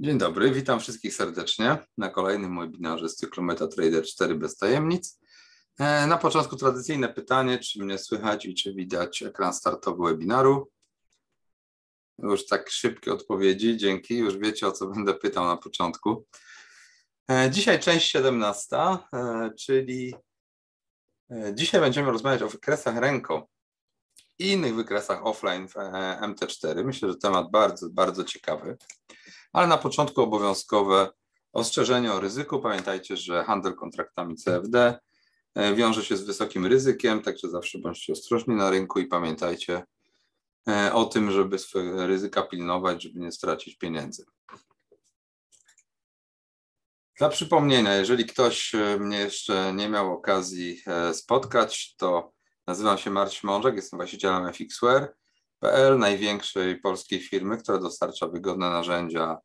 Dzień dobry, witam wszystkich serdecznie na kolejnym webinarze z cyklu MetaTrader 4 bez tajemnic. E, na początku tradycyjne pytanie, czy mnie słychać i czy widać ekran startowy webinaru. Już tak szybkie odpowiedzi, dzięki, już wiecie o co będę pytał na początku. E, dzisiaj część 17, e, czyli dzisiaj będziemy rozmawiać o wykresach ręką i innych wykresach offline w MT4. Myślę, że temat bardzo, bardzo ciekawy ale na początku obowiązkowe ostrzeżenie o ryzyku. Pamiętajcie, że handel kontraktami CFD e, wiąże się z wysokim ryzykiem, także zawsze bądźcie ostrożni na rynku i pamiętajcie e, o tym, żeby swoje ryzyka pilnować, żeby nie stracić pieniędzy. Dla przypomnienia, jeżeli ktoś e, mnie jeszcze nie miał okazji spotkać, to nazywam się Marcin Mążek, jestem właścicielem FXWare.pl, największej polskiej firmy, która dostarcza wygodne narzędzia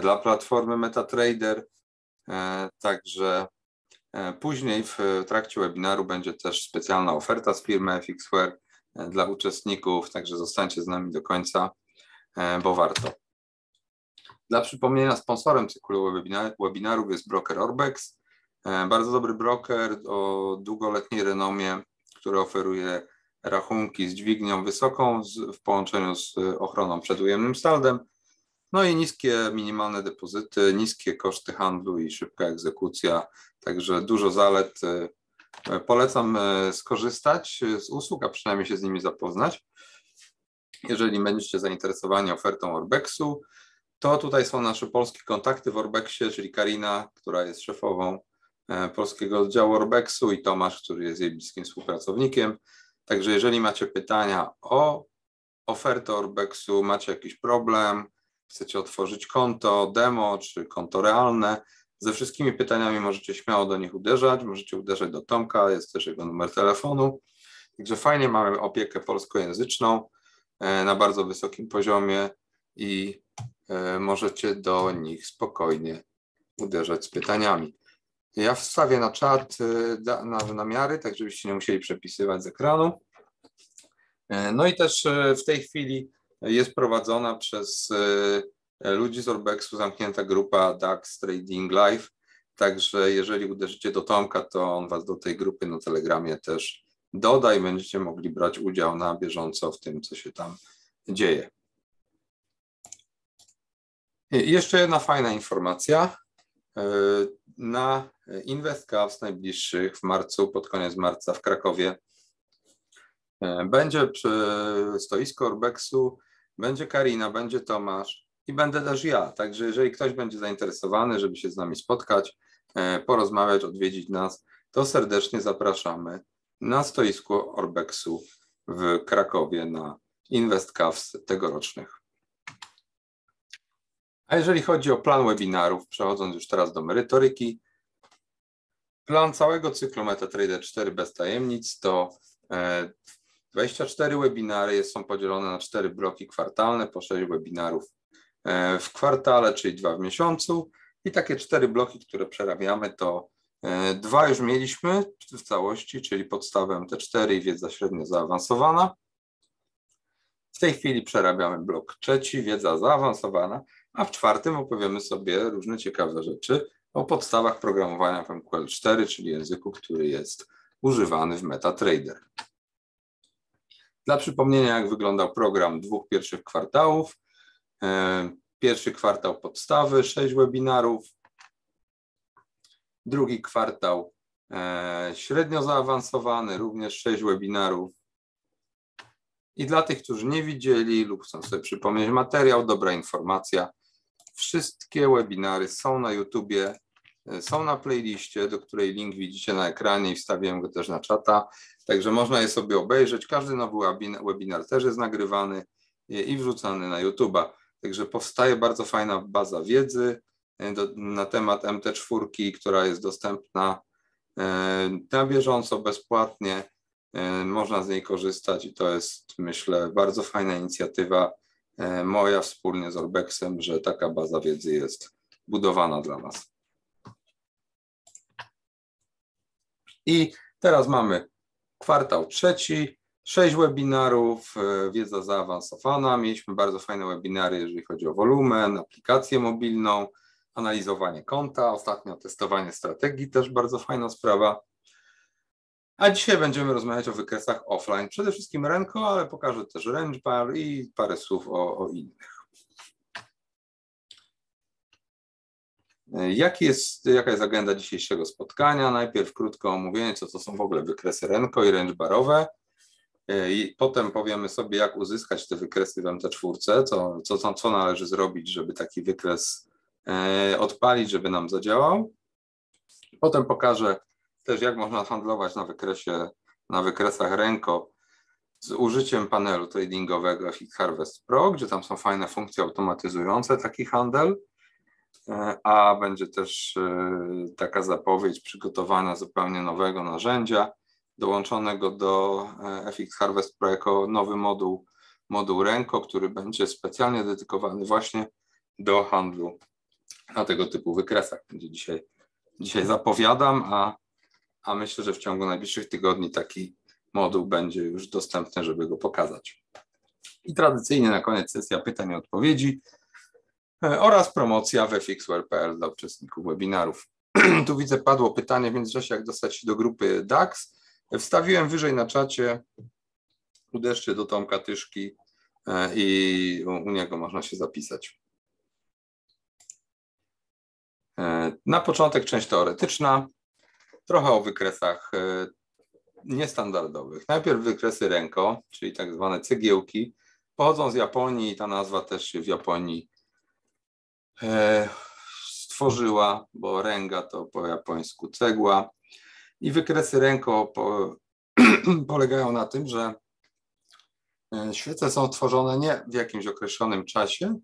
dla platformy MetaTrader. E, także e, później w trakcie webinaru będzie też specjalna oferta z firmy FXWare dla uczestników, także zostańcie z nami do końca, bo warto. Dla przypomnienia, sponsorem cyklu webinarów jest broker Orbex. Bardzo dobry broker o długoletniej renomie, który oferuje rachunki z dźwignią wysoką w połączeniu z ochroną przed ujemnym saldem no i niskie minimalne depozyty, niskie koszty handlu i szybka egzekucja, także dużo zalet. E, polecam e, skorzystać z usług, a przynajmniej się z nimi zapoznać. Jeżeli będziecie zainteresowani ofertą Orbexu, to tutaj są nasze polskie kontakty w Orbexie, czyli Karina, która jest szefową e, polskiego oddziału Orbexu i Tomasz, który jest jej bliskim współpracownikiem. Także jeżeli macie pytania o ofertę Orbexu, macie jakiś problem, chcecie otworzyć konto demo czy konto realne, ze wszystkimi pytaniami możecie śmiało do nich uderzać, możecie uderzać do Tomka, jest też jego numer telefonu. Także fajnie mamy opiekę polskojęzyczną e, na bardzo wysokim poziomie i e, możecie do nich spokojnie uderzać z pytaniami. Ja wstawię na czat e, na namiary, tak żebyście nie musieli przepisywać z ekranu. No i też w tej chwili jest prowadzona przez e, ludzi z Orbexu zamknięta grupa DAX Trading Live. Także jeżeli uderzycie do Tomka, to on Was do tej grupy na Telegramie też doda i będziecie mogli brać udział na bieżąco w tym, co się tam dzieje. I jeszcze jedna fajna informacja. E, na InvestCaps najbliższych w marcu, pod koniec marca w Krakowie e, będzie przy stoisku Orbexu będzie Karina, będzie Tomasz i będę też ja. Także jeżeli ktoś będzie zainteresowany, żeby się z nami spotkać, e, porozmawiać, odwiedzić nas, to serdecznie zapraszamy na stoisku Orbexu w Krakowie na InvestCavs tegorocznych. A jeżeli chodzi o plan webinarów, przechodząc już teraz do merytoryki, plan całego cyklu MetaTrader 4 bez tajemnic to e, 24 webinary są podzielone na 4 bloki kwartalne, po 6 webinarów e, w kwartale, czyli dwa w miesiącu. I takie cztery bloki, które przerabiamy, to e, dwa już mieliśmy w całości, czyli podstawę MT4 i wiedza średnio zaawansowana. W tej chwili przerabiamy blok trzeci, wiedza zaawansowana, a w czwartym opowiemy sobie różne ciekawe rzeczy o podstawach programowania w MQL4, czyli języku, który jest używany w MetaTrader. Dla przypomnienia, jak wyglądał program dwóch pierwszych kwartałów. E, pierwszy kwartał podstawy, sześć webinarów. Drugi kwartał e, średnio zaawansowany, również sześć webinarów. I dla tych, którzy nie widzieli lub chcą sobie przypomnieć materiał, dobra informacja. Wszystkie webinary są na YouTubie, są na playliście, do której link widzicie na ekranie i wstawiłem go też na czata. Także można je sobie obejrzeć. Każdy nowy webinar też jest nagrywany i wrzucany na YouTube'a. Także powstaje bardzo fajna baza wiedzy e, do, na temat MT4, która jest dostępna e, na bieżąco, bezpłatnie. E, można z niej korzystać i to jest, myślę, bardzo fajna inicjatywa moja wspólnie z Orbexem, że taka baza wiedzy jest budowana dla Was. I teraz mamy kwartał trzeci, Sześć webinarów, e, wiedza zaawansowana. Mieliśmy bardzo fajne webinary, jeżeli chodzi o wolumen, aplikację mobilną, analizowanie konta, ostatnio testowanie strategii, też bardzo fajna sprawa. A dzisiaj będziemy rozmawiać o wykresach offline. Przede wszystkim Renko, ale pokażę też Range Bar i parę słów o, o innych. Jaki jest, jaka jest agenda dzisiejszego spotkania? Najpierw krótko omówienie, co to są w ogóle wykresy Renko i range barowe. I potem powiemy sobie, jak uzyskać te wykresy w MT4, co, co, co należy zrobić, żeby taki wykres e, odpalić, żeby nam zadziałał. Potem pokażę też, jak można handlować na wykresie, na wykresach Renko z użyciem panelu tradingowego FX Harvest Pro, gdzie tam są fajne funkcje automatyzujące taki handel. E, a będzie też e, taka zapowiedź przygotowania zupełnie nowego narzędzia dołączonego do e, FX Harvest Pro jako nowy moduł, moduł Renko, który będzie specjalnie dedykowany właśnie do handlu na tego typu wykresach. Będzie dzisiaj, dzisiaj zapowiadam, a, a myślę, że w ciągu najbliższych tygodni taki moduł będzie już dostępny, żeby go pokazać. I tradycyjnie na koniec sesja pytań i odpowiedzi. E, oraz promocja we fixware.pl dla uczestników webinarów. tu widzę, padło pytanie w międzyczasie, jak dostać się do grupy DAX. Wstawiłem wyżej na czacie, uderzcie do Tomka Tyszki e, i u niego można się zapisać. E, na początek część teoretyczna, trochę o wykresach niestandardowych. Najpierw wykresy Renko, czyli tak zwane cegiełki, pochodzą z Japonii i ta nazwa też się w Japonii stworzyła, bo ręga to po japońsku cegła. I wykresy ręko po, polegają na tym, że e, świece są tworzone nie w jakimś określonym czasie,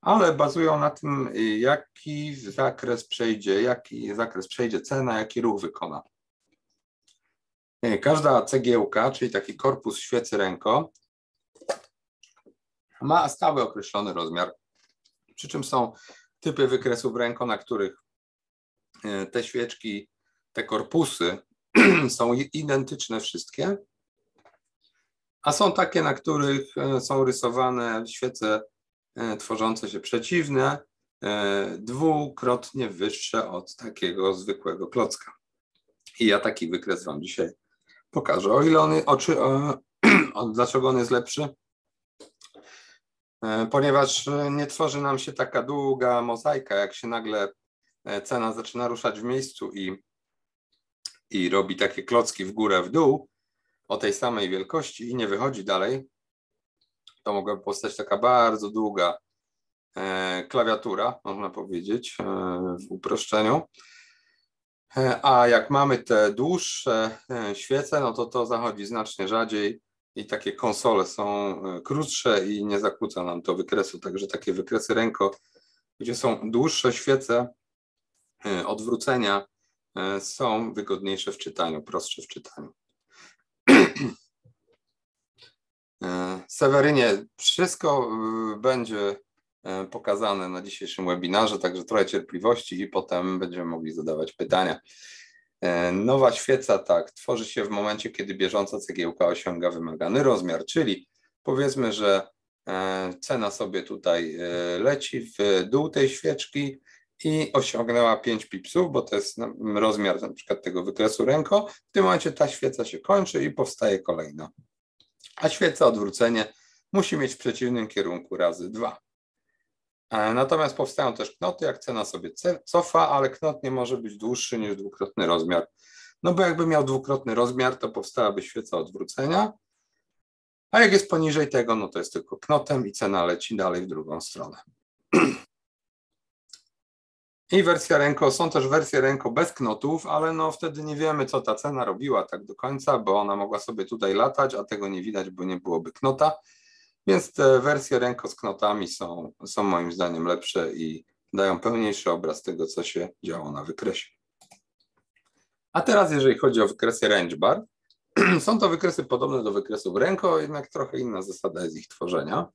ale bazują na tym, jaki zakres przejdzie, jaki zakres przejdzie cena, jaki ruch wykona. E, każda cegiełka, czyli taki korpus świecy ręko, ma stały określony rozmiar przy czym są typy wykresów ręko, na których e, te świeczki, te korpusy są identyczne wszystkie, a są takie, na których e, są rysowane świece e, tworzące się przeciwne, dwukrotnie wyższe od takiego zwykłego klocka. I ja taki wykres Wam dzisiaj pokażę. O ile on, oczy, o, o, dlaczego on jest lepszy? E, ponieważ e, nie tworzy nam się taka długa mozaika, jak się nagle e, cena zaczyna ruszać w miejscu i, i robi takie klocki w górę, w dół o tej samej wielkości i nie wychodzi dalej, to mogłaby powstać taka bardzo długa klawiatura, można powiedzieć, w uproszczeniu. A jak mamy te dłuższe świece, no to to zachodzi znacznie rzadziej i takie konsole są e, krótsze i nie zakłóca nam to wykresu. Także takie wykresy ręko, gdzie są dłuższe świece, e, odwrócenia e, są wygodniejsze w czytaniu, prostsze w czytaniu. Sewerynie, wszystko będzie pokazane na dzisiejszym webinarze, także trochę cierpliwości i potem będziemy mogli zadawać pytania. E, nowa świeca, tak, tworzy się w momencie, kiedy bieżąca cegiełka osiąga wymagany rozmiar, czyli powiedzmy, że e, cena sobie tutaj e, leci w dół tej świeczki i osiągnęła 5 pipsów, bo to jest rozmiar na przykład tego wykresu ręko. W tym momencie ta świeca się kończy i powstaje kolejna. A świeca odwrócenie musi mieć w przeciwnym kierunku razy 2. E, natomiast powstają też knoty, jak cena sobie cofa, ale knot nie może być dłuższy niż dwukrotny rozmiar. No bo jakby miał dwukrotny rozmiar, to powstałaby świeca odwrócenia, a jak jest poniżej tego, no to jest tylko knotem i cena leci dalej w drugą stronę. I wersja ręko, są też wersje ręko bez knotów, ale no wtedy nie wiemy, co ta cena robiła tak do końca, bo ona mogła sobie tutaj latać, a tego nie widać, bo nie byłoby knota. Więc te wersje ręko z knotami są, są moim zdaniem lepsze i dają pełniejszy obraz tego, co się działo na wykresie. A teraz, jeżeli chodzi o wykresy range bar, są to wykresy podobne do wykresów ręko, jednak trochę inna zasada jest ich tworzenia.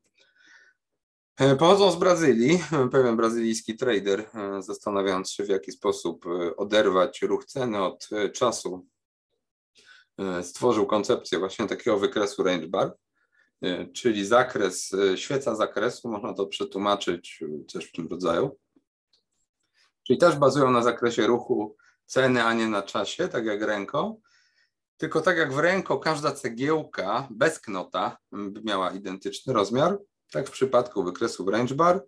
E, pochodzą z Brazylii. Pewien brazylijski trader, e, zastanawiając się, w jaki sposób e, oderwać ruch ceny od czasu stworzył koncepcję właśnie takiego wykresu range bar, czyli zakres, świeca zakresu, można to przetłumaczyć coś w tym rodzaju. Czyli też bazują na zakresie ruchu ceny, a nie na czasie, tak jak ręką. Tylko tak jak w ręko każda cegiełka bez knota miała identyczny rozmiar, tak w przypadku wykresu range bar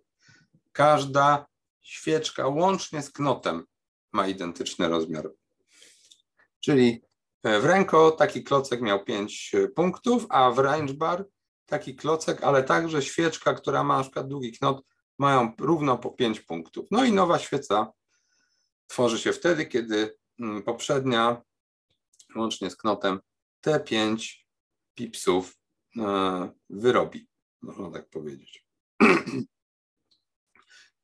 każda świeczka łącznie z knotem ma identyczny rozmiar. Czyli w ręko taki klocek miał 5 punktów, a w range bar taki klocek, ale także świeczka, która ma na przykład długi knot, mają równo po 5 punktów. No i nowa świeca tworzy się wtedy, kiedy mm, poprzednia, łącznie z knotem, te 5 pipsów e, wyrobi, można tak powiedzieć.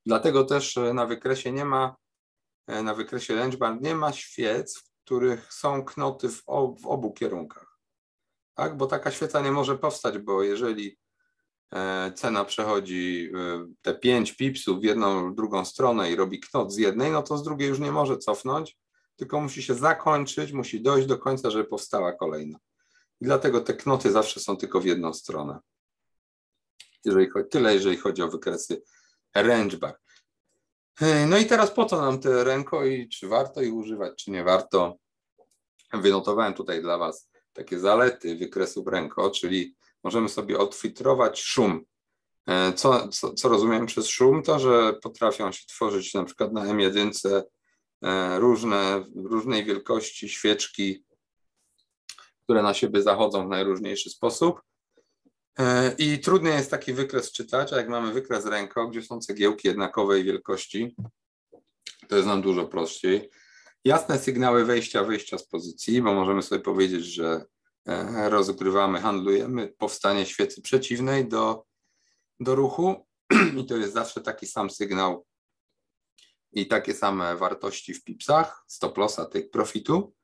Dlatego też e, na wykresie nie ma, e, na wykresie Lenchband nie ma świec, w których są knoty w obu kierunkach. Tak? Bo taka świeca nie może powstać, bo jeżeli E, cena przechodzi e, te 5 pipsów w jedną drugą stronę i robi knot z jednej, no to z drugiej już nie może cofnąć, tylko musi się zakończyć, musi dojść do końca, żeby powstała kolejna. I dlatego te knoty zawsze są tylko w jedną stronę. Jeżeli, tyle, jeżeli chodzi o wykresy range bar. No i teraz po co nam te ręko i czy warto ich używać, czy nie warto? Wynotowałem tutaj dla Was takie zalety wykresów ręko, czyli możemy sobie odfiltrować szum. E, co, co, co rozumiem przez szum? To, że potrafią się tworzyć na przykład na M1 e, różne, różnej wielkości świeczki, które na siebie zachodzą w najróżniejszy sposób. E, I trudniej jest taki wykres czytać, a jak mamy wykres ręką, gdzie są cegiełki jednakowej wielkości, to jest nam dużo prościej. Jasne sygnały wejścia, wyjścia z pozycji, bo możemy sobie powiedzieć, że E, rozgrywamy, handlujemy powstanie świecy przeciwnej do, do ruchu i to jest zawsze taki sam sygnał i takie same wartości w pipsach, stop lossa, take profitu.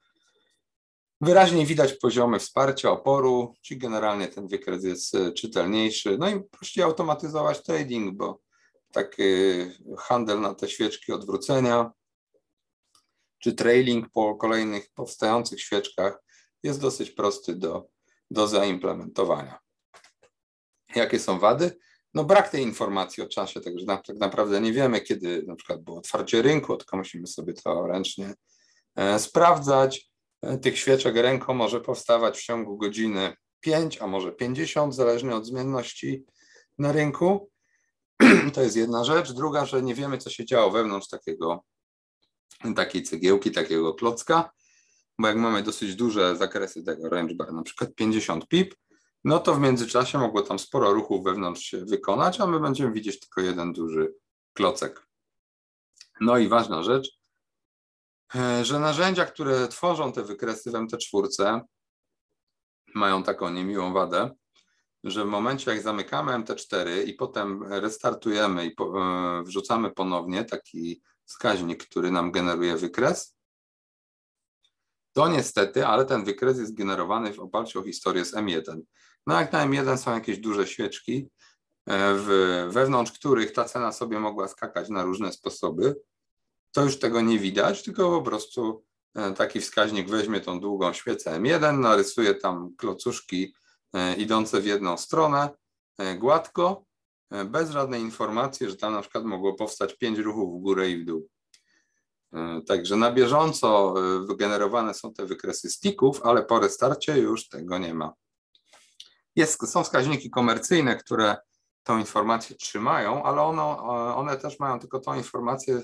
Wyraźnie widać poziomy wsparcia oporu, czyli generalnie ten wykres jest e, czytelniejszy. No i prościej automatyzować trading, bo taki handel na te świeczki odwrócenia, czy trailing po kolejnych powstających świeczkach jest dosyć prosty do, do zaimplementowania. Jakie są wady? No brak tej informacji o czasie, także tak naprawdę nie wiemy, kiedy na przykład było otwarcie rynku, tylko musimy sobie to ręcznie e, sprawdzać. E, tych świeczek ręką może powstawać w ciągu godziny 5, a może 50, zależnie od zmienności na rynku. To jest jedna rzecz. Druga, że nie wiemy, co się działo wewnątrz takiego, takiej cegiełki, takiego klocka bo jak mamy dosyć duże zakresy tego range bar, na przykład 50 pip, no to w międzyczasie mogło tam sporo ruchów wewnątrz się wykonać, a my będziemy widzieć tylko jeden duży klocek. No i ważna rzecz, e, że narzędzia, które tworzą te wykresy w MT4 mają taką niemiłą wadę, że w momencie jak zamykamy MT4 i potem restartujemy i e, wrzucamy ponownie taki wskaźnik, który nam generuje wykres, to niestety, ale ten wykres jest generowany w oparciu o historię z M1. No jak na M1 są jakieś duże świeczki, e, w, wewnątrz których ta cena sobie mogła skakać na różne sposoby, to już tego nie widać, tylko po prostu e, taki wskaźnik weźmie tą długą świecę M1, narysuje tam klocuszki e, idące w jedną stronę, gładko, bez żadnej informacji, że tam na przykład mogło powstać pięć ruchów w górę i w dół. E, także na bieżąco e, wygenerowane są te wykresy sticków, ale po restarcie już tego nie ma. Jest, są wskaźniki komercyjne, które tą informację trzymają, ale e, one też mają tylko tą informację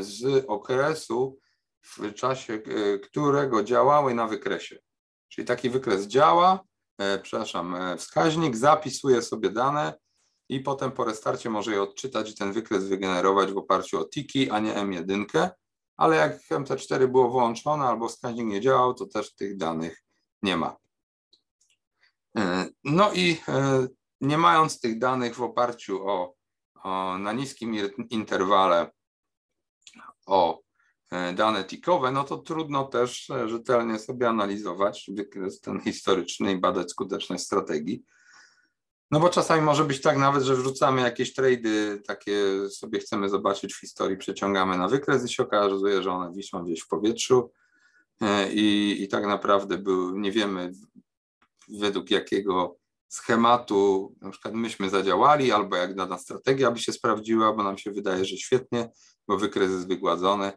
z okresu, w czasie którego działały na wykresie. Czyli taki wykres działa, przepraszam, wskaźnik zapisuje sobie dane i potem po restarcie może je odczytać i ten wykres wygenerować w oparciu o tiki, a nie M1, ale jak MT4 było włączone albo wskaźnik nie działał, to też tych danych nie ma. E, no i e, nie mając tych danych w oparciu o, o na niskim interwale o e, dane tikowe, no to trudno też rzetelnie sobie analizować wykres ten historyczny i badać skuteczność strategii. No bo czasami może być tak nawet, że wrzucamy jakieś trady, takie sobie chcemy zobaczyć w historii, przeciągamy na wykres i się okazuje, że one wiszą gdzieś w powietrzu i, i tak naprawdę był, nie wiemy według jakiego schematu na przykład myśmy zadziałali, albo jak dana strategia by się sprawdziła, bo nam się wydaje, że świetnie, bo wykres jest wygładzony.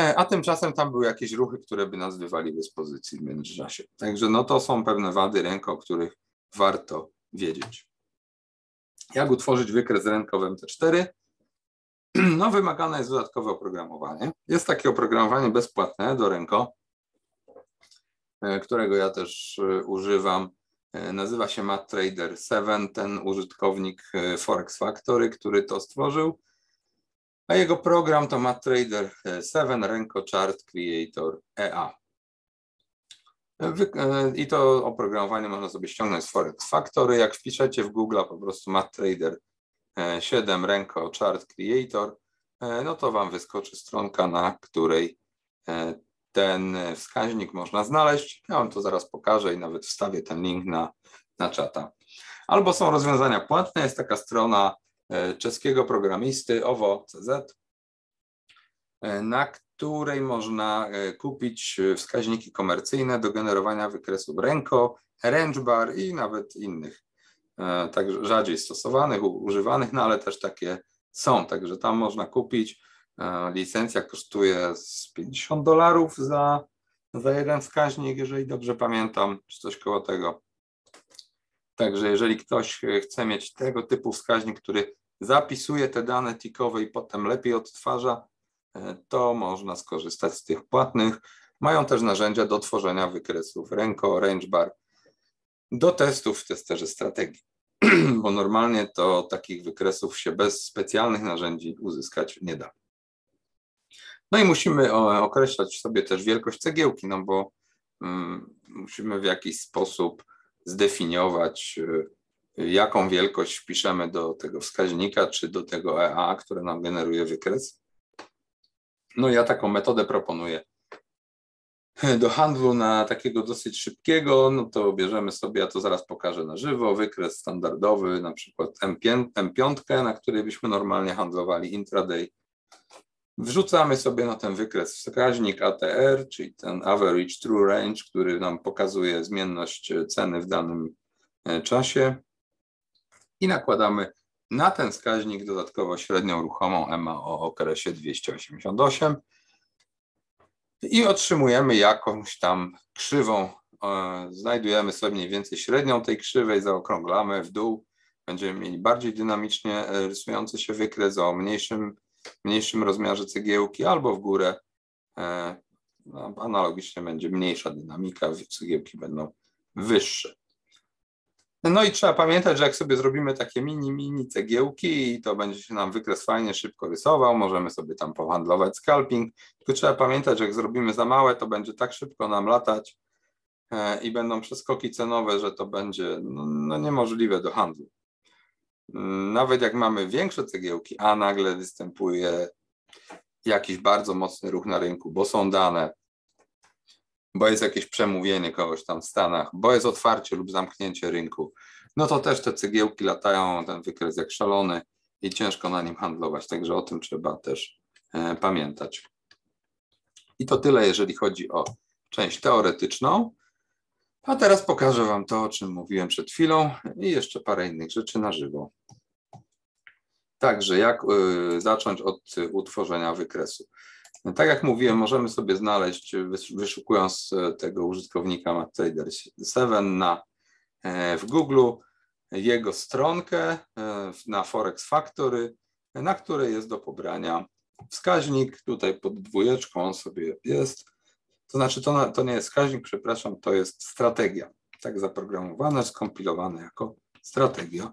E, a tymczasem tam były jakieś ruchy, które by nas wywaliły z pozycji w międzyczasie. Także no to są pewne wady ręko, o których warto wiedzieć. Jak utworzyć wykres ręko w MT4? No wymagane jest dodatkowe oprogramowanie. Jest takie oprogramowanie bezpłatne do ręko, e, którego ja też e, używam E, nazywa się MatTrader 7, ten użytkownik Forex Factory, który to stworzył. A jego program to MatTrader 7 Renko Chart Creator EA. E, I to oprogramowanie można sobie ściągnąć z Forex Factory. Jak wpiszecie w Google po prostu MatTrader 7 Renko Chart Creator, no to Wam wyskoczy stronka, na której ten wskaźnik można znaleźć. Ja Wam to zaraz pokażę i nawet wstawię ten link na, na czata. Albo są rozwiązania płatne, jest taka strona e, czeskiego programisty OWO.cz, e, na której można e, kupić wskaźniki komercyjne do generowania wykresów Renko, Rangebar i nawet innych, tak rzadziej stosowanych, używanych, no ale też takie są, także tam można kupić E, licencja kosztuje z 50 dolarów za, za jeden wskaźnik, jeżeli dobrze pamiętam, czy coś koło tego. Także jeżeli ktoś chce mieć tego typu wskaźnik, który zapisuje te dane tikowe i potem lepiej odtwarza, e, to można skorzystać z tych płatnych. Mają też narzędzia do tworzenia wykresów Renko, Rangebar, do testów w testerze strategii, bo normalnie to takich wykresów się bez specjalnych narzędzi uzyskać nie da. No i musimy określać sobie też wielkość cegiełki, no bo um, musimy w jakiś sposób zdefiniować, y, jaką wielkość wpiszemy do tego wskaźnika, czy do tego EA, które nam generuje wykres. No ja taką metodę proponuję. Do handlu na takiego dosyć szybkiego, no to bierzemy sobie, ja to zaraz pokażę na żywo, wykres standardowy, na przykład M5, M5 na której byśmy normalnie handlowali intraday. Wrzucamy sobie na ten wykres wskaźnik ATR, czyli ten Average True Range, który nam pokazuje zmienność ceny w danym e, czasie. I nakładamy na ten wskaźnik dodatkowo średnią ruchomą EMA o okresie 288 i otrzymujemy jakąś tam krzywą. E, znajdujemy sobie mniej więcej średnią tej krzywej, zaokrąglamy w dół. Będziemy mieli bardziej dynamicznie e, rysujący się wykres o mniejszym mniejszym rozmiarze cegiełki albo w górę. E, no, analogicznie będzie mniejsza dynamika, cegiełki będą wyższe. No i trzeba pamiętać, że jak sobie zrobimy takie mini, mini cegiełki, to będzie się nam wykres fajnie, szybko rysował, możemy sobie tam pohandlować scalping, tylko trzeba pamiętać, że jak zrobimy za małe, to będzie tak szybko nam latać e, i będą przeskoki cenowe, że to będzie no, no niemożliwe do handlu. Nawet jak mamy większe cegiełki, a nagle występuje jakiś bardzo mocny ruch na rynku, bo są dane, bo jest jakieś przemówienie kogoś tam w Stanach, bo jest otwarcie lub zamknięcie rynku, no to też te cegiełki latają, ten wykres jak szalony i ciężko na nim handlować, także o tym trzeba też e, pamiętać. I to tyle, jeżeli chodzi o część teoretyczną. A teraz pokażę Wam to, o czym mówiłem przed chwilą i jeszcze parę innych rzeczy na żywo. Także jak y, zacząć od utworzenia wykresu? Tak jak mówiłem, możemy sobie znaleźć, wyszukując e, tego użytkownika MapTrader 7 na, e, w Google, jego stronkę e, na Forex Factory, na której jest do pobrania wskaźnik. Tutaj pod dwójeczką on sobie jest. To znaczy, to, to nie jest wskaźnik, przepraszam, to jest strategia. Tak zaprogramowane, skompilowane jako strategia.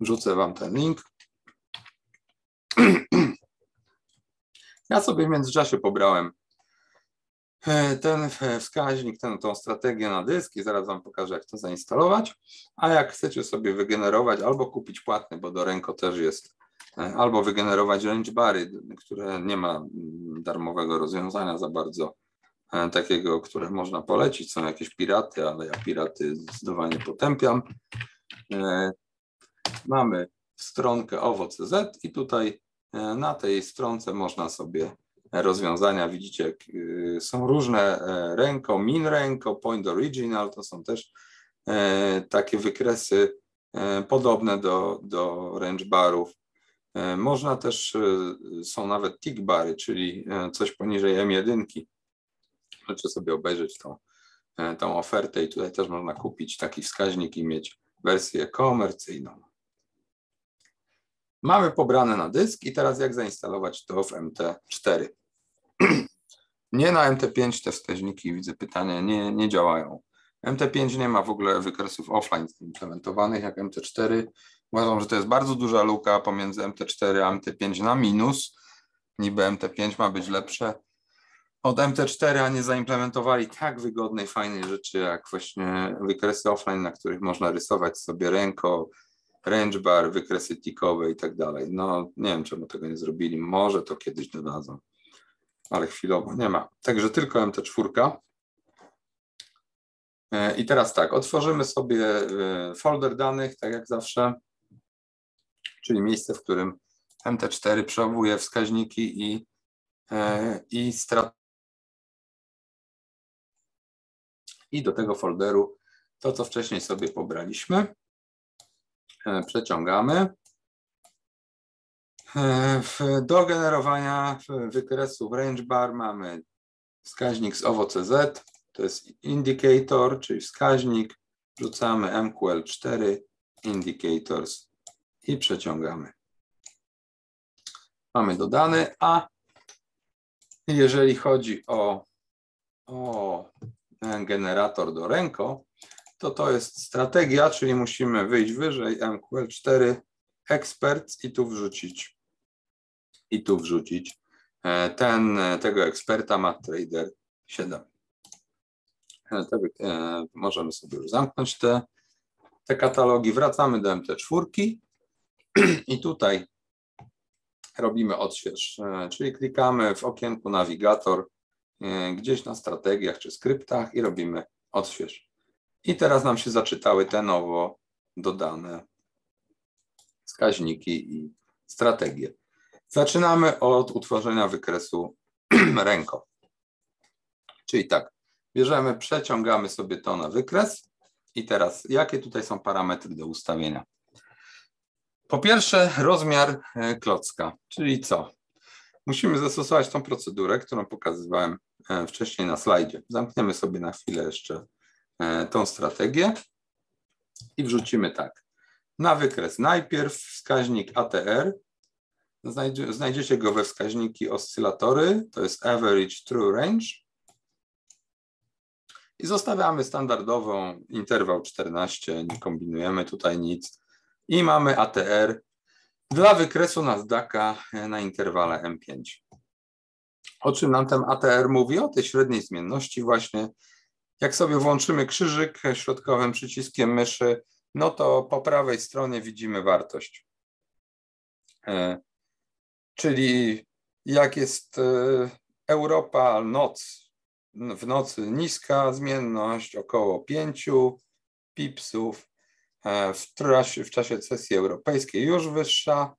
Wrzucę Wam ten link. Ja sobie w międzyczasie pobrałem e, ten wskaźnik, tę tą strategię na dysk i zaraz Wam pokażę, jak to zainstalować. A jak chcecie sobie wygenerować albo kupić płatny, bo do ręko też jest E, albo wygenerować range bary, które nie ma mm, darmowego rozwiązania za bardzo e, takiego, które można polecić. Są jakieś piraty, ale ja piraty zdecydowanie potępiam. E, mamy stronkę owo.cz i tutaj na tej stronce można sobie rozwiązania. Widzicie, y, są różne ręko, min ręko, point original, to są też takie wykresy podobne do, do range barów. Można też, są nawet tick bary, czyli coś poniżej M1. Możecie sobie obejrzeć tą, tą ofertę i tutaj też można kupić taki wskaźnik i mieć wersję komercyjną. Mamy pobrane na dysk i teraz jak zainstalować to w MT4. Nie na MT5 te wskaźniki, widzę pytanie, nie, nie działają. MT5 nie ma w ogóle wykresów offline implementowanych jak MT4. Uważam, że to jest bardzo duża luka pomiędzy MT4 a MT5 na minus. Niby MT5 ma być lepsze od MT4, a nie zaimplementowali tak wygodnej, fajnej rzeczy jak właśnie wykresy offline, na których można rysować sobie ręką, range bar, wykresy tickowe i tak dalej. No nie wiem, czemu tego nie zrobili. Może to kiedyś dodadzą, ale chwilowo nie ma. Także tylko MT4. E, I teraz tak, otworzymy sobie e, folder danych, tak jak zawsze, czyli miejsce, w którym MT4 przechowuje wskaźniki i, e, i strat. I do tego folderu to, co wcześniej sobie pobraliśmy. E, przeciągamy. E, do generowania wykresu range bar mamy wskaźnik z OWO-CZ, to jest indicator, czyli wskaźnik, rzucamy MQL4, indicators i przeciągamy. Mamy dodany, a jeżeli chodzi o, o generator do ręko, to to jest strategia, czyli musimy wyjść wyżej MQL4 expert i tu wrzucić i tu wrzucić e, ten, tego eksperta MatTrader 7. E, te, e, możemy sobie już zamknąć te, te katalogi. Wracamy do MT4 i tutaj robimy odśwież, czyli klikamy w okienku nawigator gdzieś na strategiach czy skryptach i robimy odśwież. I teraz nam się zaczytały te nowo dodane wskaźniki i strategie. Zaczynamy od utworzenia wykresu ręką. Czyli tak, bierzemy, przeciągamy sobie to na wykres i teraz jakie tutaj są parametry do ustawienia? Po pierwsze rozmiar e, klocka, czyli co? Musimy zastosować tą procedurę, którą pokazywałem e, wcześniej na slajdzie. Zamkniemy sobie na chwilę jeszcze tą strategię i wrzucimy tak. Na wykres najpierw wskaźnik ATR. znajdziecie go we wskaźniki oscylatory, to jest Average True Range. I zostawiamy standardową interwał 14, nie kombinujemy tutaj nic. I mamy ATR dla wykresu Nasdaqa na interwale M5. O czym nam ten ATR mówi? O tej średniej zmienności właśnie, jak sobie włączymy krzyżyk środkowym przyciskiem myszy, no to po prawej stronie widzimy wartość. E, czyli jak jest e, Europa noc, w nocy niska zmienność, około 5 pipsów, e, w, trasie, w czasie sesji europejskiej już wyższa,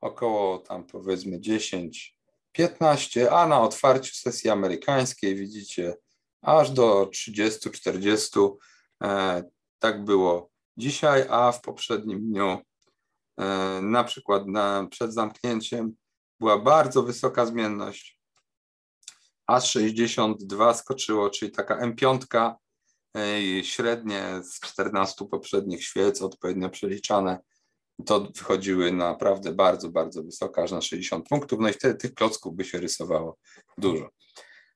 około tam powiedzmy 10, 15, a na otwarciu sesji amerykańskiej widzicie aż do 30-40. E, tak było dzisiaj, a w poprzednim dniu, e, na przykład na, przed zamknięciem, była bardzo wysoka zmienność. Aż 62 skoczyło, czyli taka M5 e, średnie z 14 poprzednich świec, odpowiednio przeliczane, to wychodziły naprawdę bardzo, bardzo wysoka, aż na 60 punktów. No i wtedy tych klocków by się rysowało dużo.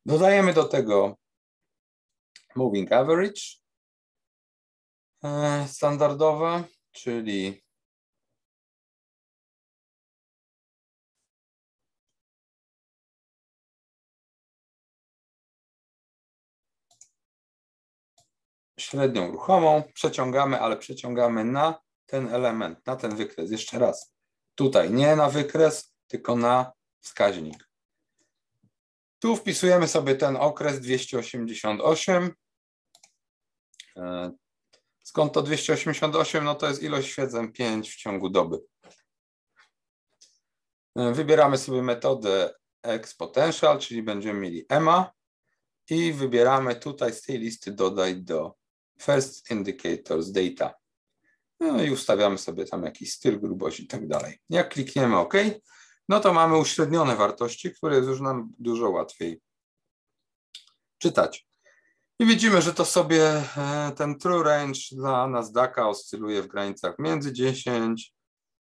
Dodajemy do tego moving average e, standardowe, czyli średnią ruchomą, przeciągamy, ale przeciągamy na ten element, na ten wykres. Jeszcze raz, tutaj nie na wykres, tylko na wskaźnik. Tu wpisujemy sobie ten okres 288 E, skąd to 288? No to jest ilość świeceń 5 w ciągu doby. E, wybieramy sobie metodę X Potential, czyli będziemy mieli EMA i wybieramy tutaj z tej listy dodaj do First Indicators Data. No i ustawiamy sobie tam jakiś styl, grubość i tak dalej. Jak klikniemy OK, no to mamy uśrednione wartości, które jest już nam dużo łatwiej czytać. I widzimy, że to sobie e, ten true range dla Nasdaqa oscyluje w granicach między 10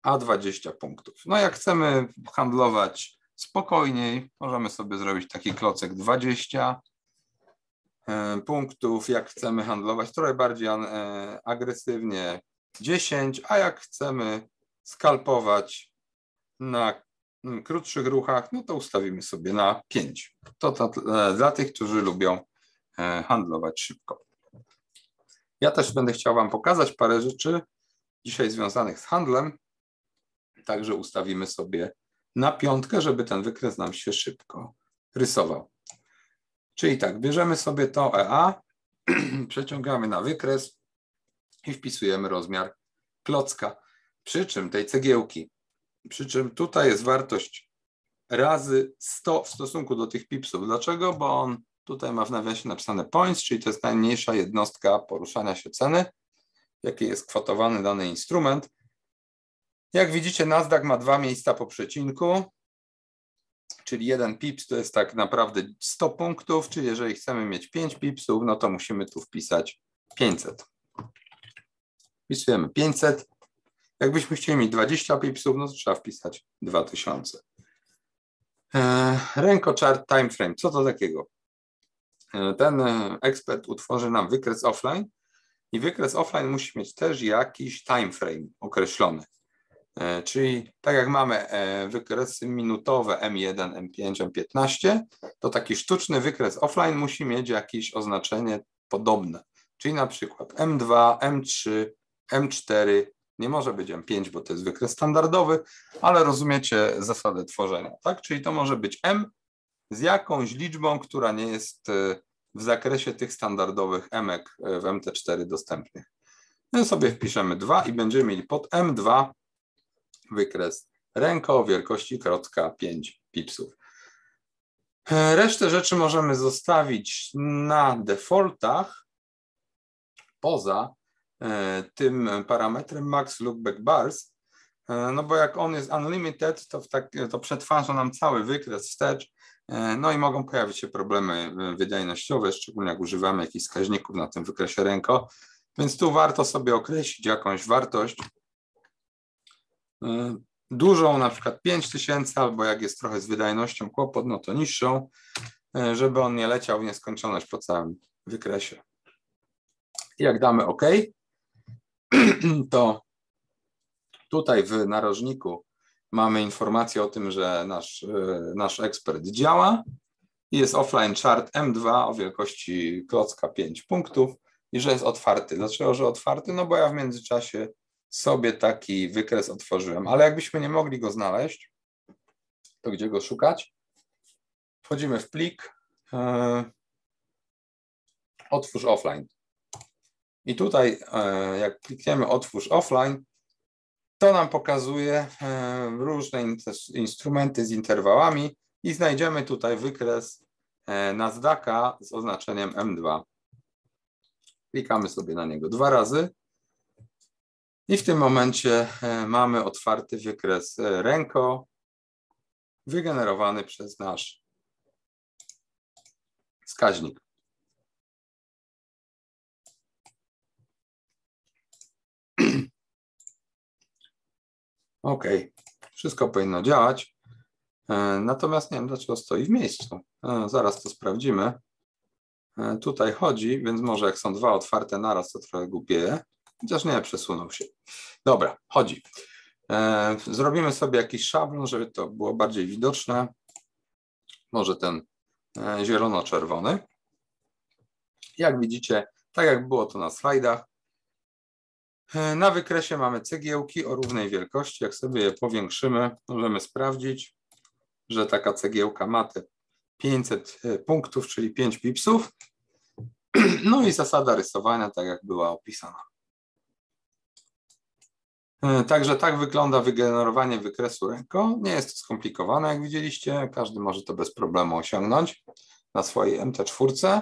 a 20 punktów. No jak chcemy handlować spokojniej, możemy sobie zrobić taki klocek 20 e, punktów. Jak chcemy handlować trochę bardziej e, agresywnie 10, a jak chcemy skalpować na krótszych ruchach, no to ustawimy sobie na 5. To, to dla tych, którzy lubią handlować szybko. Ja też będę chciał Wam pokazać parę rzeczy dzisiaj związanych z handlem. Także ustawimy sobie na piątkę, żeby ten wykres nam się szybko rysował. Czyli tak, bierzemy sobie to EA, przeciągamy na wykres i wpisujemy rozmiar klocka. Przy czym tej cegiełki, przy czym tutaj jest wartość razy 100 w stosunku do tych pipsów. Dlaczego? Bo on Tutaj ma w nawiasie napisane points, czyli to jest najmniejsza jednostka poruszania się ceny, jakiej jest kwotowany dany instrument. Jak widzicie, Nasdaq ma dwa miejsca po przecinku, czyli jeden pips to jest tak naprawdę 100 punktów, czyli jeżeli chcemy mieć 5 pipsów, no to musimy tu wpisać 500. Wpisujemy 500. Jakbyśmy chcieli mieć 20 pipsów, no to trzeba wpisać 2000. Eee, ręko chart time frame. Co to takiego? E, ten e, ekspert utworzy nam wykres offline i wykres offline musi mieć też jakiś time frame określony. E, czyli tak jak mamy wykresy minutowe M1, M5, M15, to taki sztuczny wykres offline musi mieć jakieś oznaczenie podobne. Czyli na przykład M2, M3, M4, nie może być M5, bo to jest wykres standardowy, ale rozumiecie zasadę tworzenia, tak? Czyli to może być M z jakąś liczbą, która nie jest e, w zakresie tych standardowych emek w MT4 dostępnych. My sobie wpiszemy 2 i będziemy mieli pod M2 wykres ręko o wielkości krotka 5 pipsów. E, resztę rzeczy możemy zostawić na defaultach poza tym parametrem max lookback bars, no bo jak on jest unlimited, to, tak, to przetwarza nam cały wykres wstecz, E, no i mogą pojawić się problemy e, wydajnościowe, szczególnie jak używamy jakichś wskaźników na tym wykresie ręko, więc tu warto sobie określić jakąś wartość. E, dużą, na przykład 5000, albo jak jest trochę z wydajnością kłopot, no to niższą, żeby on nie leciał w nieskończoność po całym wykresie. Jak damy OK, to tutaj w narożniku mamy informację o tym, że nasz, e, nasz ekspert działa. Jest offline chart M2 o wielkości klocka 5 punktów i że jest otwarty. Dlaczego, że otwarty? No bo ja w międzyczasie sobie taki wykres otworzyłem, ale jakbyśmy nie mogli go znaleźć, to gdzie go szukać? Wchodzimy w plik, e, otwórz offline. I tutaj, e, jak klikniemy otwórz offline, to nam pokazuje e, różne instrumenty z interwałami i znajdziemy tutaj wykres e, Nasdaqa z oznaczeniem M2. Klikamy sobie na niego dwa razy i w tym momencie mamy otwarty wykres ręko wygenerowany przez nasz wskaźnik. OK, wszystko powinno działać. E, natomiast nie wiem, dlaczego stoi w miejscu. E, zaraz to sprawdzimy. E, tutaj chodzi, więc może jak są dwa otwarte naraz, to trochę głupieje. Chociaż nie, przesunął się. Dobra, chodzi. Zrobimy sobie jakiś szablon, żeby to było bardziej widoczne. Może ten zielono-czerwony. Jak widzicie, tak jak było to na slajdach, na wykresie mamy cegiełki o równej wielkości. Jak sobie je powiększymy, możemy sprawdzić, że taka cegiełka ma te 500 e, punktów, czyli 5 pipsów. No i zasada rysowania, tak jak była opisana. Także tak wygląda wygenerowanie wykresu ręką. Nie jest to skomplikowane, jak widzieliście. Każdy może to bez problemu osiągnąć na swojej MT4.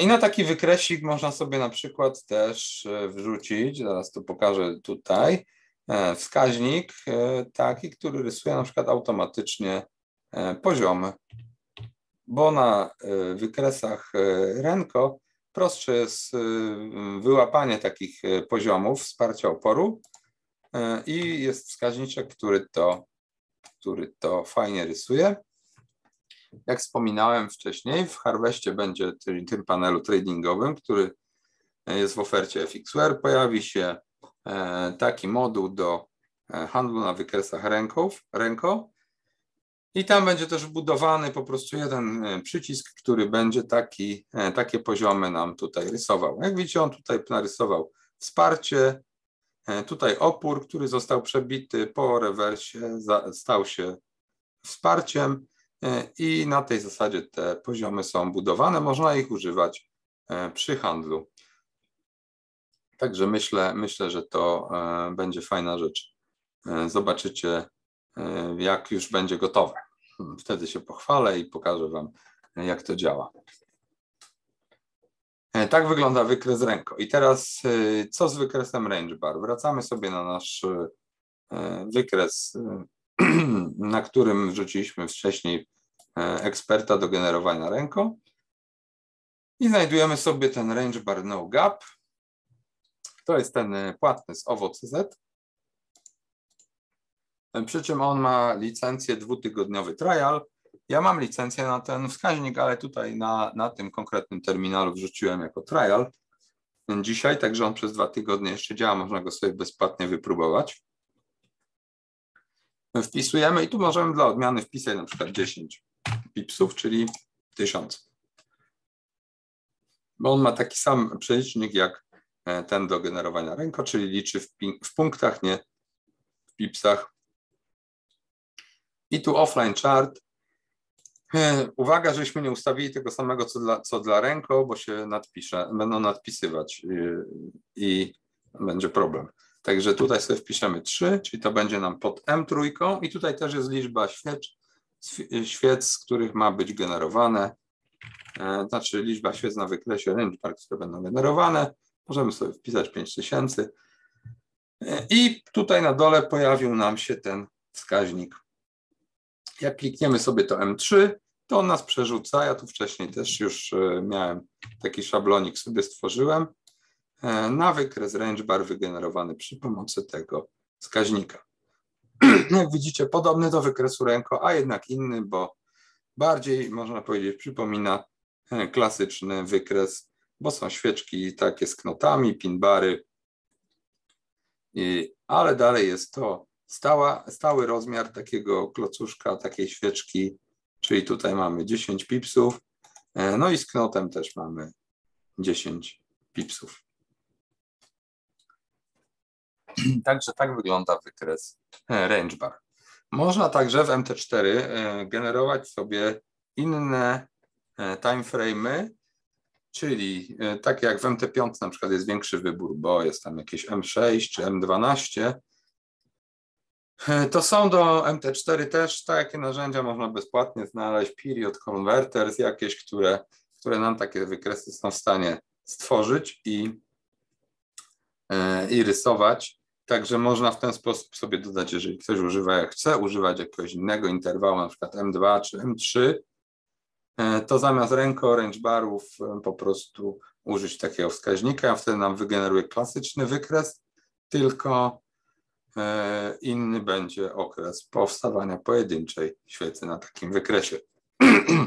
I na taki wykresik można sobie na przykład też wrzucić, zaraz to pokażę tutaj, wskaźnik taki, który rysuje na przykład automatycznie poziomy bo na e, wykresach e, Renko prostsze jest e, wyłapanie takich poziomów wsparcia oporu i jest wskaźniczek, który to, który to fajnie rysuje. Jak wspominałem wcześniej, w Harvestie będzie, czyli tym panelu tradingowym, który jest w ofercie FXWare, pojawi się taki moduł do handlu na wykresach ręków, ręko, i tam będzie też wbudowany po prostu jeden e, przycisk, który będzie taki, e, takie poziomy nam tutaj rysował. Jak widzicie, on tutaj narysował wsparcie, e, tutaj opór, który został przebity po rewersie, stał się wsparciem i na tej zasadzie te poziomy są budowane. Można ich używać przy handlu. Także myślę, myślę, że to będzie fajna rzecz. Zobaczycie, jak już będzie gotowe. Wtedy się pochwalę i pokażę Wam, jak to działa. E, tak wygląda wykres ręko. I teraz e, co z wykresem range bar? Wracamy sobie na nasz e, wykres, na którym wrzuciliśmy wcześniej eksperta do generowania ręko. I znajdujemy sobie ten range bar no gap. To jest ten płatny z OWO CZ. Przy czym on ma licencję dwutygodniowy trial. Ja mam licencję na ten wskaźnik, ale tutaj na, na tym konkretnym terminalu wrzuciłem jako trial dzisiaj, także on przez dwa tygodnie jeszcze działa, można go sobie bezpłatnie wypróbować. Wpisujemy i tu możemy dla odmiany wpisać na przykład 10 pipsów, czyli 1000. Bo on ma taki sam przelicznik jak e, ten do generowania ręko, czyli liczy w, w punktach, nie w pipsach. I tu offline chart. Uwaga, żeśmy nie ustawili tego samego co dla, co dla ręko, bo się nadpisze, będą nadpisywać y, i będzie problem. Także tutaj sobie wpiszemy 3, czyli to będzie nam pod M3 i tutaj też jest liczba świec, świec z których ma być generowane, e, znaczy liczba świec na wykresie range które będą generowane. Możemy sobie wpisać 5000 e, i tutaj na dole pojawił nam się ten wskaźnik jak klikniemy sobie to M3, to on nas przerzuca. Ja tu wcześniej też już e, miałem taki szablonik, sobie stworzyłem na wykres range bar wygenerowany przy pomocy tego wskaźnika. Jak widzicie, podobny do wykresu ręko, a jednak inny, bo bardziej, można powiedzieć, przypomina e, klasyczny wykres, bo są świeczki takie z knotami, pinbary, I, ale dalej jest to stała, stały rozmiar takiego klocuszka, takiej świeczki, czyli tutaj mamy 10 pipsów, e, no i z knotem też mamy 10 pipsów. Także tak wygląda wykres e, range bar. Można także w MT4 e, generować sobie inne timeframe'y, czyli tak jak w MT5 na przykład jest większy wybór, bo jest tam jakieś M6 czy M12, to są do MT4 też takie narzędzia można bezpłatnie znaleźć, period converters jakieś, które, które nam takie wykresy są w stanie stworzyć i, e, i rysować. Także można w ten sposób sobie dodać, jeżeli ktoś używa, chce używać jakiegoś innego interwału, na przykład M2 czy M3, e, to zamiast ręko range barów e, po prostu użyć takiego wskaźnika, wtedy nam wygeneruje klasyczny wykres, tylko E, inny będzie okres powstawania pojedynczej świecy na takim wykresie.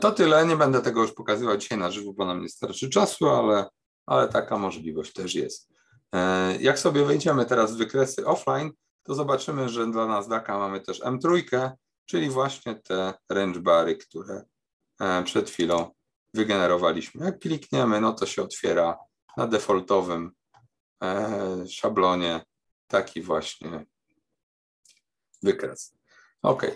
To tyle. Nie będę tego już pokazywać dzisiaj na żywo, bo nam nie starczy czasu, ale, ale taka możliwość też jest. E, jak sobie wejdziemy teraz w wykresy offline, to zobaczymy, że dla Nasdaqa mamy też M3, czyli właśnie te range bary, które przed chwilą wygenerowaliśmy. Jak klikniemy, no to się otwiera na defaultowym E, szablonie taki właśnie wykres. Ok.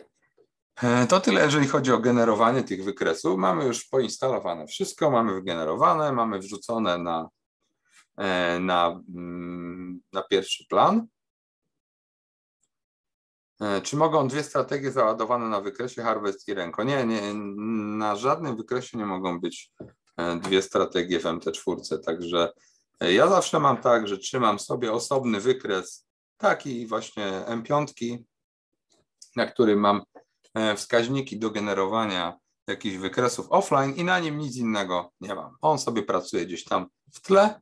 E, to tyle, jeżeli chodzi o generowanie tych wykresów. Mamy już poinstalowane wszystko, mamy wygenerowane, mamy wrzucone na, na, mm, na pierwszy plan. Czy mogą dwie strategie załadowane na wykresie Harvest i Ręko? Nie, nie, na żadnym wykresie nie mogą być dwie strategie w MT4, także ja zawsze mam tak, że trzymam sobie osobny wykres, taki właśnie M5, na którym mam e, wskaźniki do generowania jakichś wykresów offline i na nim nic innego nie mam. On sobie pracuje gdzieś tam w tle,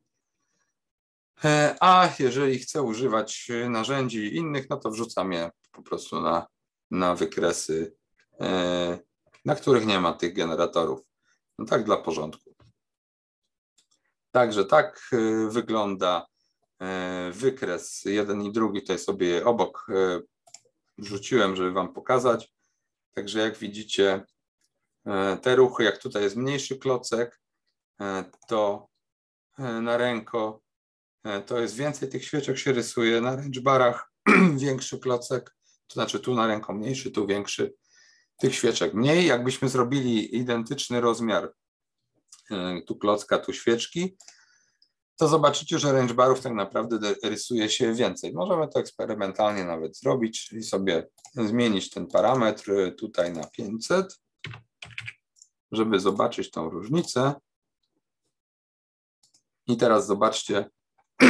e, a jeżeli chcę używać narzędzi innych, no to wrzucam je po prostu na, na wykresy, e, na których nie ma tych generatorów. No tak dla porządku. Także tak wygląda wykres jeden i drugi. Tutaj sobie obok wrzuciłem, żeby Wam pokazać. Także jak widzicie, e, te ruchy, jak tutaj jest mniejszy klocek, e, to e, na ręko to jest więcej tych świeczek się rysuje, na ręcz barach większy klocek, to znaczy tu na ręko mniejszy, tu większy, tych świeczek mniej. Jakbyśmy zrobili identyczny rozmiar. Tu klocka, tu świeczki, to zobaczycie, że range barów tak naprawdę rysuje się więcej. Możemy to eksperymentalnie nawet zrobić, czyli sobie zmienić ten parametr tutaj na 500, żeby zobaczyć tą różnicę. I teraz zobaczcie,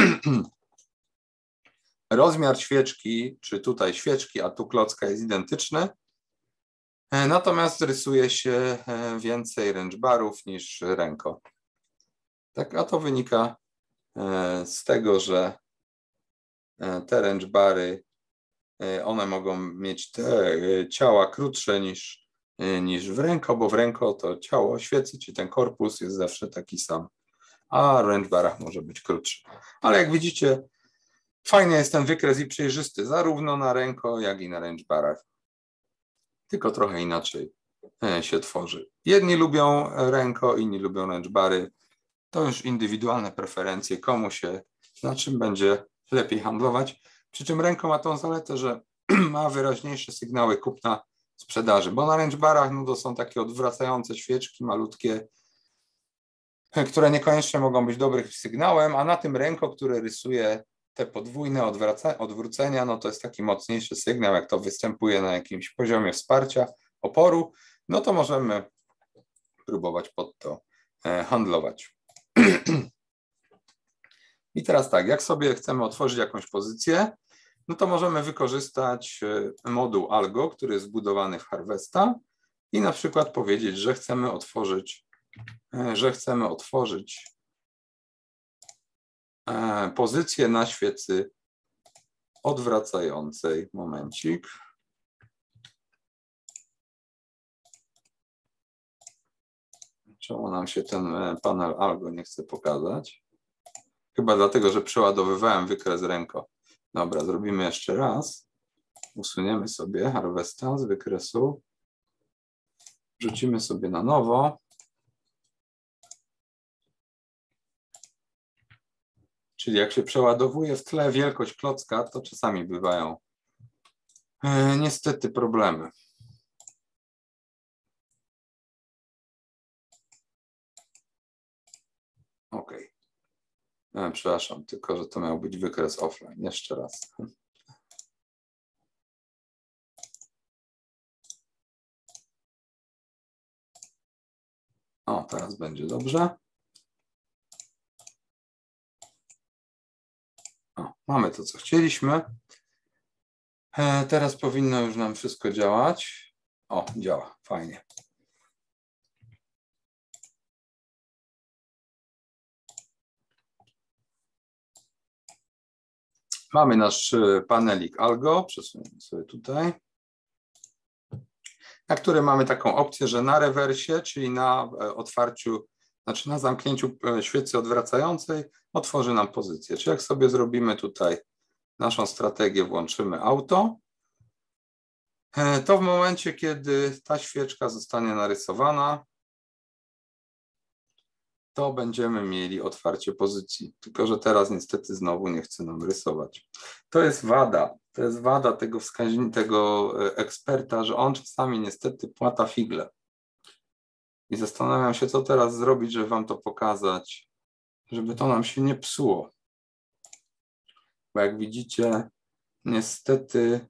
rozmiar świeczki, czy tutaj świeczki, a tu klocka jest identyczny, natomiast rysuje się więcej range barów niż ręko. Tak, a to wynika E, z tego, że e, te range bary, e, one mogą mieć te ciała krótsze niż, niż w ręko, bo w ręko to ciało świecy, czy ten korpus jest zawsze taki sam, a w range barach może być krótszy. Ale jak widzicie, fajny jest ten wykres i przejrzysty, zarówno na ręko, jak i na range barach. Tylko trochę inaczej się tworzy. Jedni lubią ręko, inni lubią range bary. To już indywidualne preferencje, komu się, na czym będzie lepiej handlować. Przy czym ręką ma tą zaletę, że ma wyraźniejsze sygnały kupna sprzedaży, bo na range barach no to są takie odwracające świeczki malutkie, które niekoniecznie mogą być dobrym sygnałem, a na tym ręko, które rysuje te podwójne odwrócenia, no to jest taki mocniejszy sygnał, jak to występuje na jakimś poziomie wsparcia oporu, no to możemy próbować pod to e, handlować. I teraz tak, jak sobie chcemy otworzyć jakąś pozycję, no to możemy wykorzystać e, moduł Algo, który jest zbudowany w Harvesta i na przykład powiedzieć, że chcemy otworzyć, e, że chcemy otworzyć e, pozycję na świecy odwracającej. Momencik. Czemu nam się ten panel algo nie chce pokazać? Chyba dlatego, że przeładowywałem wykres ręką. Dobra, zrobimy jeszcze raz. Usuniemy sobie harvesta z wykresu. Wrzucimy sobie na nowo. Czyli jak się przeładowuje w tle wielkość klocka, to czasami bywają e, niestety problemy. OK. No, przepraszam, tylko że to miał być wykres offline. Jeszcze raz. O, teraz będzie dobrze. O, mamy to, co chcieliśmy. E, teraz powinno już nam wszystko działać. O, działa, fajnie. Mamy nasz e, panelik Algo, przesunę sobie tutaj, na którym mamy taką opcję, że na rewersie, czyli na e, otwarciu, znaczy na zamknięciu e, świecy odwracającej, otworzy nam pozycję. Czyli jak sobie zrobimy tutaj naszą strategię, włączymy auto, to w momencie, kiedy ta świeczka zostanie narysowana, to będziemy mieli otwarcie pozycji. Tylko, że teraz niestety znowu nie chce nam rysować. To jest wada. To jest wada tego wskaźnika, tego e, eksperta, że on czasami niestety płata figle. I zastanawiam się, co teraz zrobić, żeby Wam to pokazać żeby to nam się nie psuło. Bo jak widzicie, niestety,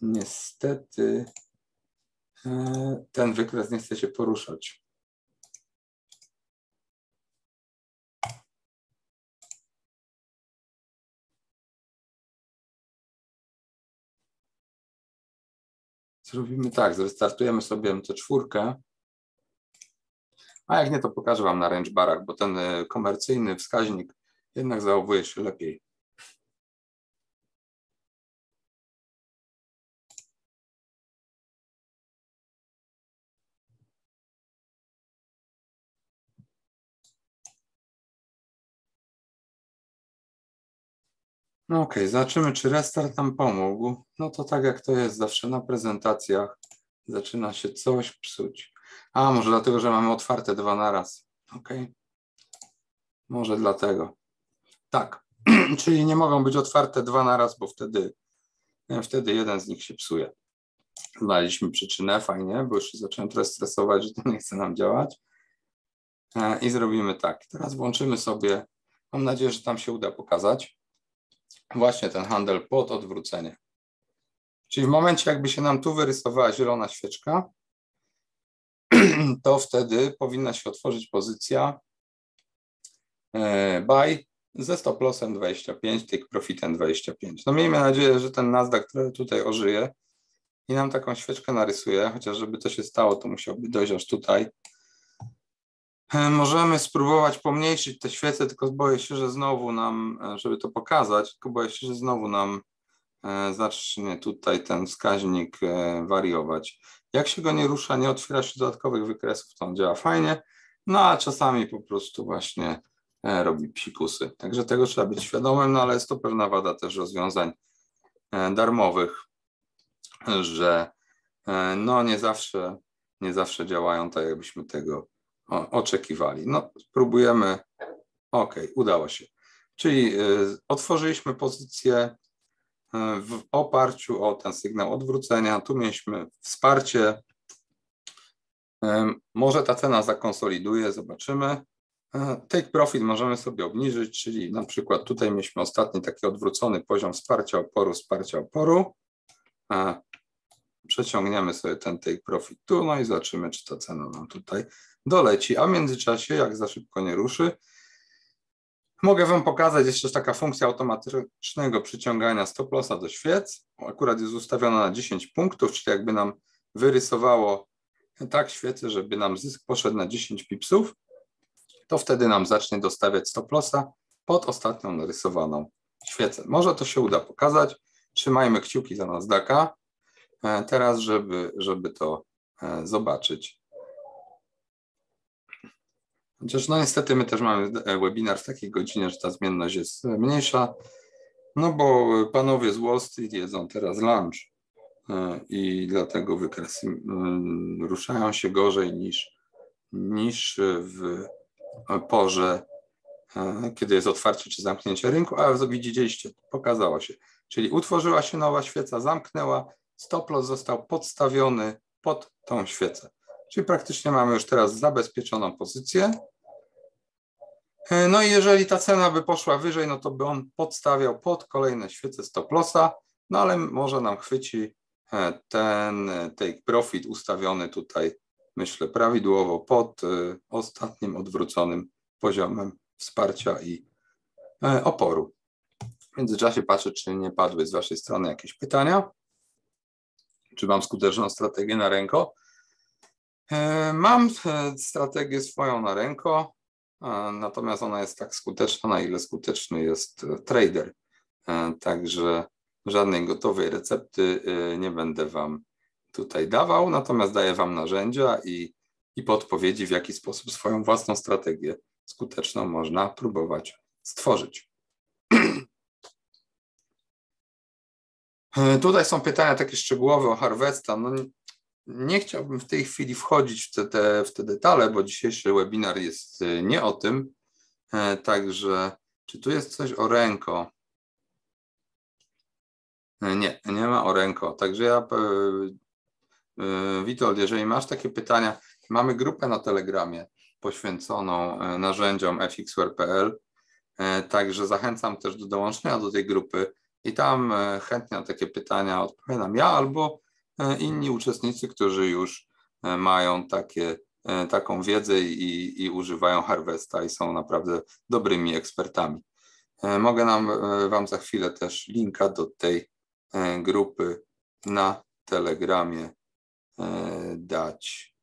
niestety e, ten wykres nie chce się poruszać. Zrobimy tak, zrestartujemy sobie MC4. A jak nie, to pokażę Wam na range barach, bo ten e, komercyjny wskaźnik jednak zachowuje się lepiej. No okej, okay, zobaczymy, czy restart nam pomógł. No to tak jak to jest zawsze na prezentacjach, zaczyna się coś psuć. A, może dlatego, że mamy otwarte dwa na raz. Ok. Może dlatego. Tak, czyli nie mogą być otwarte dwa na raz, bo wtedy, wtedy jeden z nich się psuje. Znaliśmy przyczynę, fajnie, bo już się zacząłem trochę stresować, że to nie chce nam działać. E, I zrobimy tak. Teraz włączymy sobie, mam nadzieję, że tam się uda pokazać, właśnie ten handel pod odwrócenie. Czyli w momencie, jakby się nam tu wyrysowała zielona świeczka, to wtedy powinna się otworzyć pozycja e, buy ze stop lossem 25, take profitem 25. No miejmy nadzieję, że ten Nasdaq trochę tutaj ożyje i nam taką świeczkę narysuje, chociaż żeby to się stało, to musiałby dojść aż tutaj. E, możemy spróbować pomniejszyć te świece, tylko boję się, że znowu nam, e, żeby to pokazać, tylko boję się, że znowu nam zacznie tutaj ten wskaźnik wariować. Jak się go nie rusza, nie otwiera się dodatkowych wykresów, to on działa fajnie, no a czasami po prostu właśnie e, robi psikusy. Także tego trzeba być świadomym, no ale jest to pewna wada też rozwiązań e, darmowych, że e, no nie zawsze, nie zawsze działają tak, jakbyśmy tego oczekiwali. No spróbujemy, ok, udało się. Czyli otworzyliśmy pozycję w oparciu o ten sygnał odwrócenia. Tu mieliśmy wsparcie. Może ta cena zakonsoliduje, zobaczymy. Take profit możemy sobie obniżyć, czyli na przykład tutaj mieliśmy ostatni taki odwrócony poziom wsparcia oporu, wsparcia oporu. Przeciągniemy sobie ten take profit tu, no i zobaczymy, czy ta cena nam tutaj doleci. A w międzyczasie, jak za szybko nie ruszy, Mogę Wam pokazać jeszcze taka funkcja automatycznego przyciągania stop lossa do świec. Akurat jest ustawiona na 10 punktów, czyli jakby nam wyrysowało tak świecę, żeby nam zysk poszedł na 10 pipsów, to wtedy nam zacznie dostawiać stop lossa pod ostatnią narysowaną świecę. Może to się uda pokazać. Trzymajmy kciuki za Nasdaqa teraz, żeby, żeby to e, zobaczyć. Chociaż no niestety my też mamy webinar w takiej godzinie, że ta zmienność jest mniejsza, no bo panowie z Wall Street jedzą teraz lunch e, i dlatego wykresy ruszają się gorzej niż, niż w porze, e, kiedy jest otwarcie czy zamknięcie rynku, a widzieliście, pokazało się. Czyli utworzyła się nowa świeca, zamknęła, stop loss został podstawiony pod tą świecę. Czyli praktycznie mamy już teraz zabezpieczoną pozycję. E, no i jeżeli ta cena by poszła wyżej, no to by on podstawiał pod kolejne świece stop lossa, no ale może nam chwyci e, ten take profit ustawiony tutaj, myślę, prawidłowo pod e, ostatnim odwróconym poziomem wsparcia i oporu. W międzyczasie patrzę, czy nie padły z Waszej strony jakieś pytania. Czy mam skuteczną strategię na ręko? E, mam e, strategię swoją na ręko, natomiast ona jest tak skuteczna, na ile skuteczny jest e, trader. Także żadnej gotowej recepty nie będę Wam tutaj dawał, natomiast daję Wam narzędzia i, i podpowiedzi, w jaki sposób swoją własną strategię skuteczną można próbować stworzyć. Tutaj są pytania takie szczegółowe o Harvesta. No, nie chciałbym w tej chwili wchodzić w te, te, w te detale, bo dzisiejszy webinar jest y, nie o tym. E, także, czy tu jest coś o ręko? E, nie, nie ma o ręko. Także ja, e, Witold, jeżeli masz takie pytania, Mamy grupę na Telegramie poświęconą narzędziom fxware.pl, także zachęcam też do dołączenia do tej grupy i tam chętnie na takie pytania odpowiadam ja albo inni uczestnicy, którzy już mają takie E, taką wiedzę i, i używają Harvesta i są naprawdę dobrymi ekspertami. E, mogę nam, e, Wam za chwilę też linka do tej grupy na Telegramie dać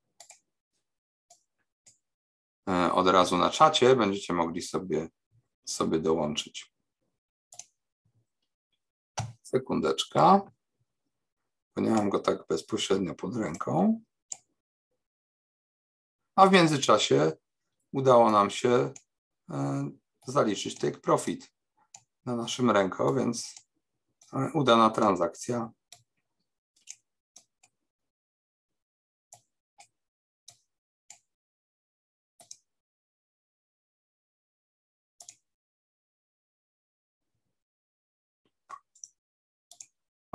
od razu na czacie. Będziecie mogli sobie, sobie dołączyć. Sekundeczka, bo nie mam go tak bezpośrednio pod ręką. A w międzyczasie udało nam się e, zaliczyć take profit na naszym ręko, więc e, udana transakcja.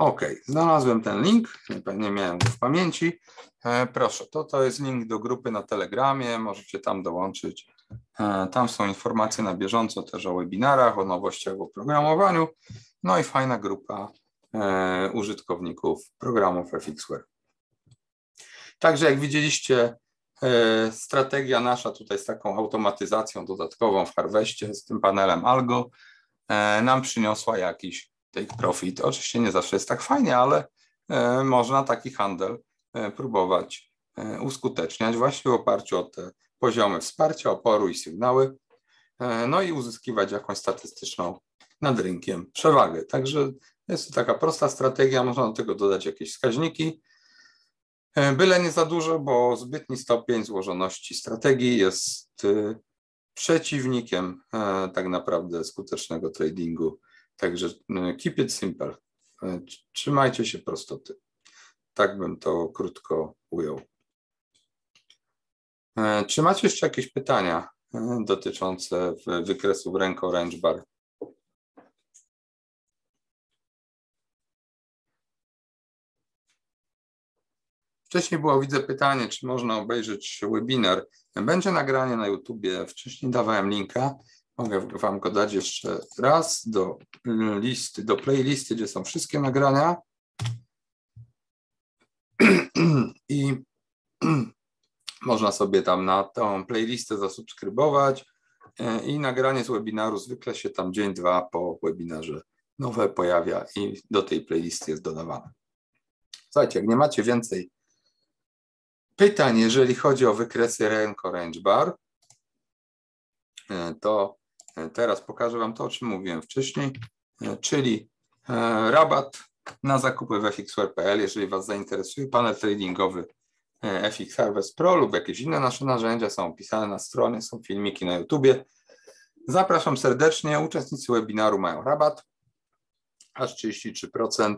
OK, znalazłem ten link, nie miałem go w pamięci. E, proszę, to, to jest link do grupy na Telegramie, możecie tam dołączyć. E, tam są informacje na bieżąco też o webinarach, o nowościach w oprogramowaniu. No i fajna grupa e, użytkowników programów FXWare. Także jak widzieliście, strategia nasza tutaj z taką automatyzacją dodatkową w Harvestie, z tym panelem Algo, nam przyniosła jakiś take profit. Oczywiście nie zawsze jest tak fajnie, ale można taki handel E, próbować e, uskuteczniać właśnie w oparciu o te poziomy wsparcia, oporu i sygnały, e, no i uzyskiwać jakąś statystyczną nad rynkiem przewagę. Także jest to taka prosta strategia, można do tego dodać jakieś wskaźniki, byle nie za dużo, bo zbytni stopień złożoności strategii jest przeciwnikiem tak naprawdę skutecznego tradingu. Także keep it simple. Trzymajcie się prostoty. Tak bym to krótko ujął. E, czy macie jeszcze jakieś pytania e, dotyczące wykresu ręko range bar? Wcześniej było, widzę pytanie, czy można obejrzeć webinar. Będzie nagranie na YouTubie. Wcześniej dawałem linka. Mogę Wam go dać jeszcze raz do listy, do playlisty, gdzie są wszystkie nagrania. i można sobie tam na tą playlistę zasubskrybować e, i nagranie z webinaru zwykle się tam dzień, dwa po webinarze nowe pojawia i do tej playlisty jest dodawane. Słuchajcie, jak nie macie więcej pytań, jeżeli chodzi o wykresy Renko Range Bar, e, to teraz pokażę Wam to, o czym mówiłem wcześniej, czyli rabat na zakupy w fxware.pl, jeżeli Was zainteresuje panel tradingowy e, FX Harvest Pro lub jakieś inne nasze narzędzia, są opisane na stronie, są filmiki na YouTubie. Zapraszam serdecznie. Uczestnicy webinaru mają rabat aż 33%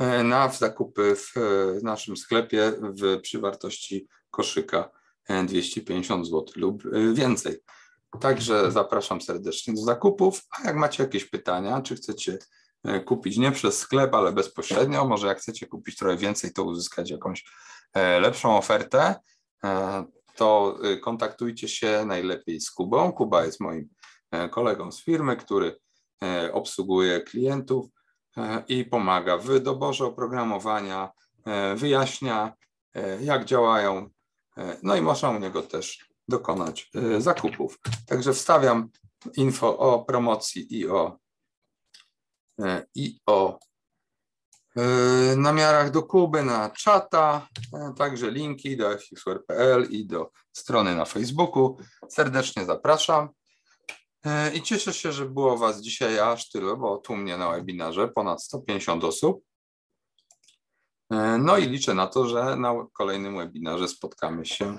e, na zakupy w naszym sklepie w, przy wartości koszyka 250 e, zł lub więcej. Także zapraszam serdecznie do zakupów. A jak macie jakieś pytania, czy chcecie E, kupić nie przez sklep, ale bezpośrednio. Może jak chcecie kupić trochę więcej, to uzyskać jakąś e, lepszą ofertę, e, to kontaktujcie się najlepiej z Kubą. Kuba jest moim kolegą z firmy, który obsługuje klientów i pomaga w doborze oprogramowania, wyjaśnia, jak działają, no i można u niego też dokonać zakupów. Także wstawiam info o promocji i o E, i o e, namiarach do Kuby na czata, także linki do fxware.pl i do strony na Facebooku. Serdecznie zapraszam. I cieszę się, że było Was dzisiaj aż tyle, bo tu mnie na webinarze ponad 150 osób. No i liczę na to, że na kolejnym webinarze spotkamy się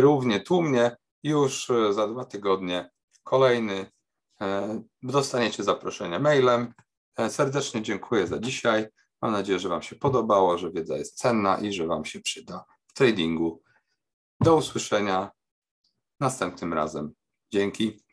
równie tłumnie już za dwa tygodnie. Kolejny E, dostaniecie zaproszenie mailem. E, serdecznie dziękuję za dzisiaj. Mam nadzieję, że Wam się podobało, że wiedza jest cenna i że Wam się przyda w tradingu. Do usłyszenia następnym razem. Dzięki.